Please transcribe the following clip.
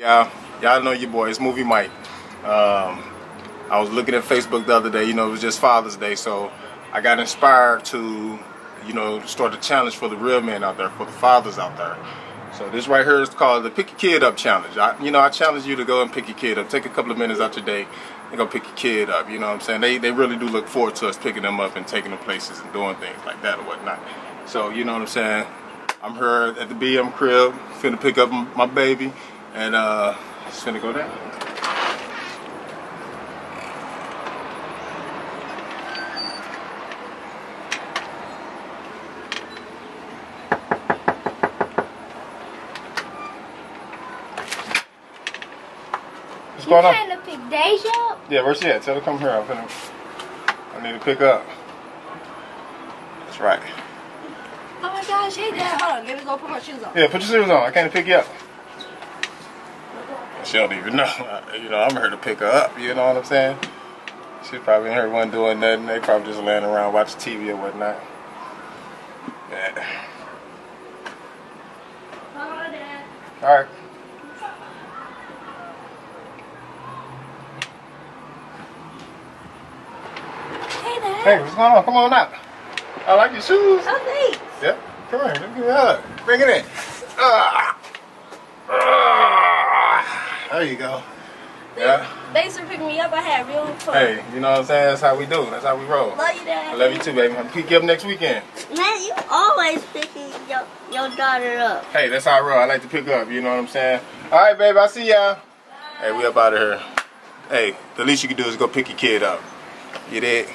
Yeah, y'all know your boy. It's Movie Mike. Um, I was looking at Facebook the other day. You know, it was just Father's Day, so I got inspired to, you know, start a challenge for the real men out there, for the fathers out there. So this right here is called the Pick Your Kid Up Challenge. I, you know, I challenge you to go and pick your kid up. Take a couple of minutes out your day and go pick your kid up. You know what I'm saying? They, they really do look forward to us picking them up and taking them places and doing things like that or whatnot. So, you know what I'm saying? I'm here at the BM crib, finna pick up my baby and uh, it's gonna go down. What's You going on? trying to pick Deja up? Yeah, where's she at? Tell her to come here. I'm finna, I need to pick up. That's right. Oh my gosh, hey Dad, hold on, let me go put my shoes on. Yeah, put your shoes on. I can't pick you up. She don't even know. You know, I'm here to pick her up. You know what I'm saying? She probably in here one doing nothing. They probably just laying around watching TV or whatnot. Yeah. On. All right. Hey Dad. Hey, what's going on? Come on out. I like your shoes. Oh, thanks. Yep. Come here. Let me get up. Bring it in. Ah. There you go. Yeah. Thanks for picking me up. I had real fun. Hey, you know what I'm saying? That's how we do. That's how we roll. Love you, Dad. I love you too, baby. I'm pick you up next weekend. Man, you always picking your, your daughter up. Hey, that's how I roll. I like to pick up. You know what I'm saying? All right, baby. I'll see y'all. Hey, we up out of here. Hey, the least you can do is go pick your kid up. You did?